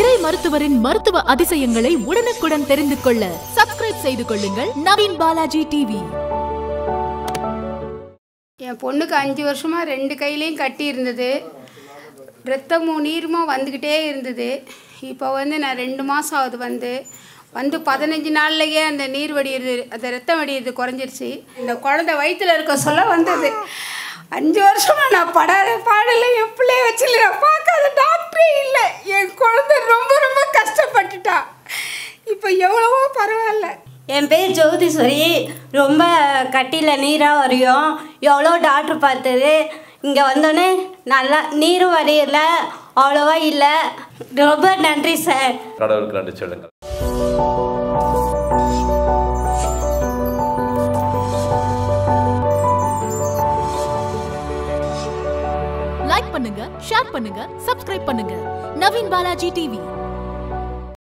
இறை மருத்துவரின் மருத்துவ அதிசயங்களை உடனுக்குடன் தெரிந்து கொள்ள சப்ஸ்கிரைப் செய்து கொள்ளுங்கள். நவீன் பாலாஜி டிவி. என் பொண்ணுக்கு அஞ்சு வருஷமாக ரெண்டு கையிலையும் கட்டி இருந்தது. ரத்தமும் நீருமும் வந்துக்கிட்டே இருந்தது. இப்போ வந்து நான் ரெண்டு மாதம் ஆகுது வந்து. வந்து பதினஞ்சு நாள்லயே அந்த நீர் வடியுது அந்த ரத்தம் வடிகிறது குறைஞ்சிருச்சு. இந்த குழந்தை வயிற்றுல இருக்க சொல்ல வந்தது. அஞ்சு வருஷமா நான் படாத பாடலை என் பிள்ளைய நான் பார்க்காத டாக்டரே இல்லை என் குழந்தை ரொம்ப ரொம்ப கஷ்டப்பட்டுட்டா இப்போ எவ்வளவோ பரவாயில்ல. என் பேர் ஜோதிஸ்வரி. ரொம்ப கட்டியில் நீராக வரையும். எவ்வளோ டாக்டர் பார்த்தது. இங்கே வந்தோடனே நல்லா நீரும் வரையல. அவ்வளோவா இல்லை. ரொம்ப நன்றி சார். கடவுளுக்கு நன்றி சொல்லுங்கள். லைக் பண்ணுங்க ஷேர் பண்ணுங்க சப்ஸ்கிரைப் பண்ணுங்க. நவீன் பாலாஜி டிவி